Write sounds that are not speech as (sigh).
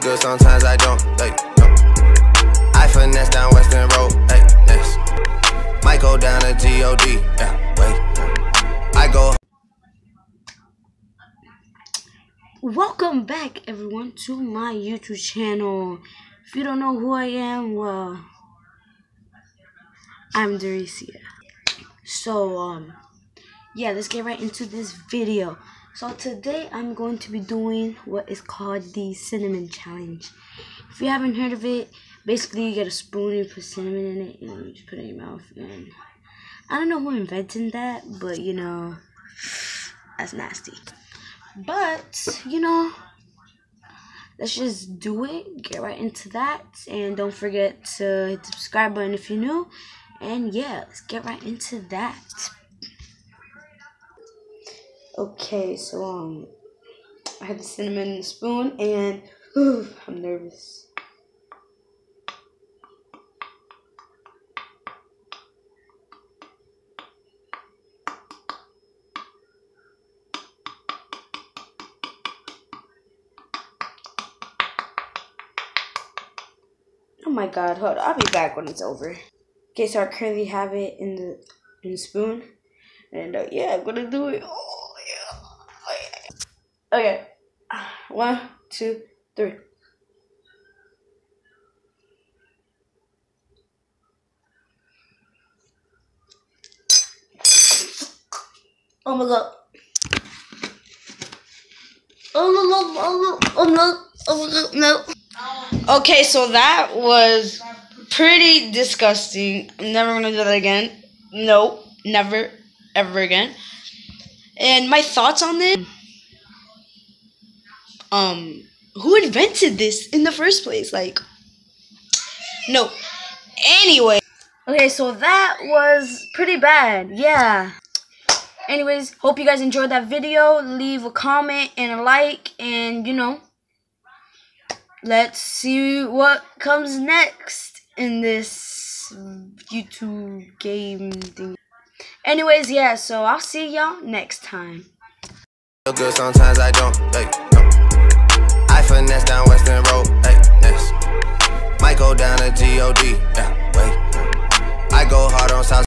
Good, sometimes I don't. Hey, no. I finesse down Weston Road. Might go down to God. Yeah, wait. I go. Welcome back, everyone, to my YouTube channel. If you don't know who I am, well, I'm Daricia. So, um, yeah, let's get right into this video. So today I'm going to be doing what is called the cinnamon challenge. If you haven't heard of it, basically you get a spoon, you put cinnamon in it, and you just put it in your mouth. And I don't know who invented that, but you know, that's nasty. But you know, let's just do it. Get right into that, and don't forget to hit the subscribe button if you're new. And yeah, let's get right into that. Okay, so um, I have the cinnamon in the spoon, and whew, I'm nervous. Oh my god, hold on. I'll be back when it's over. Okay, so I currently have it in the in spoon. And uh, yeah, I'm gonna do it. Oh. Okay. (sighs) One, two, three. Oh my god. Oh no, no, oh no, oh no, oh no, no. Okay, so that was pretty disgusting. I'm never gonna do that again. No, never, ever again. And my thoughts on this um who invented this in the first place? Like no. Anyway. Okay, so that was pretty bad. Yeah. Anyways, hope you guys enjoyed that video. Leave a comment and a like and you know let's see what comes next in this YouTube game thing. Anyways, yeah, so I'll see y'all next time. Good, sometimes I don't. Hey, no. I finesse down Weston Road. Hey, yes. Might go down to God. Yeah, wait. I go hard on South.